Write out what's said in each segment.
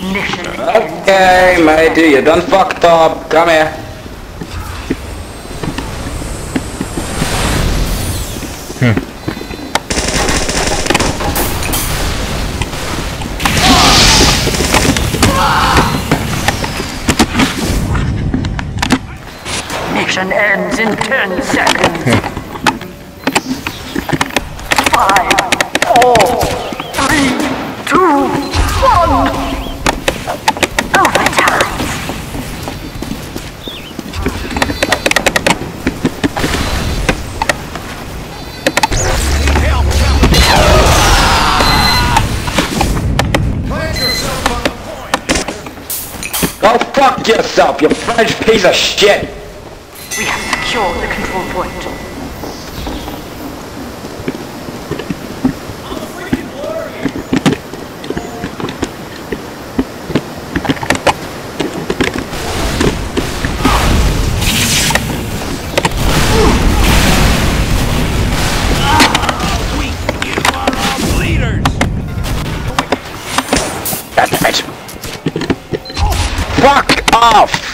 Okay, matey, you done fucked up. Come here. Hmm. Mission ends in 10 seconds. Hmm. Five, four, three, two, Go fuck yourself, you French piece of shit. We have secured the control point. Fuck off!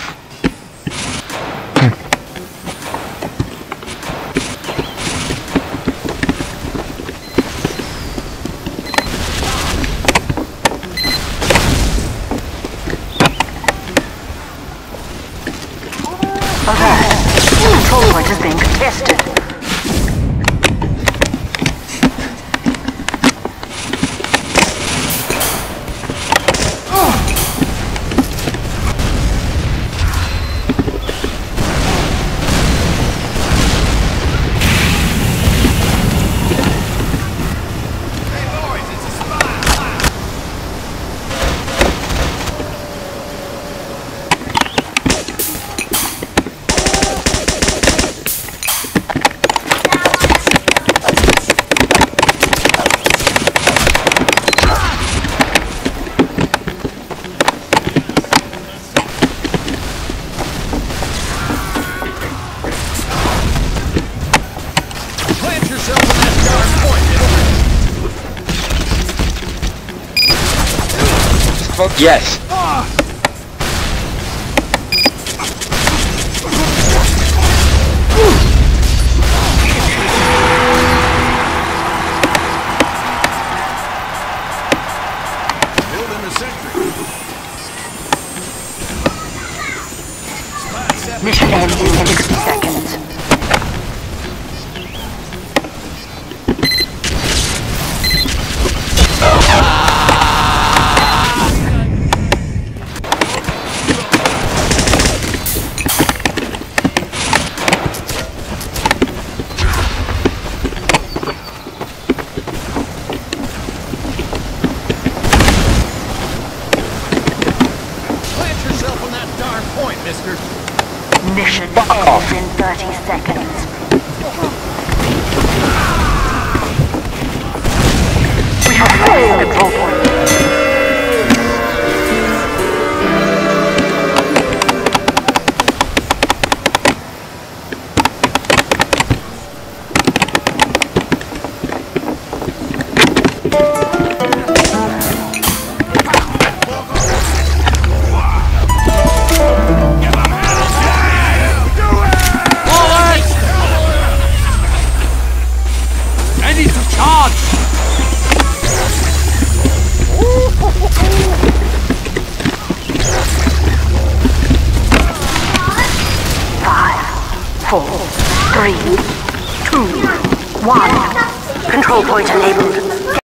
Alert. Control point is being contested. Point, Yes. Building the sentry. Spot set. Mission ends in 60 seconds. Mister. Mission Fuck ends off. in 30 seconds. Four, three, two, one. Control point enabled.